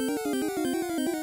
Música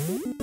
Mm-hmm.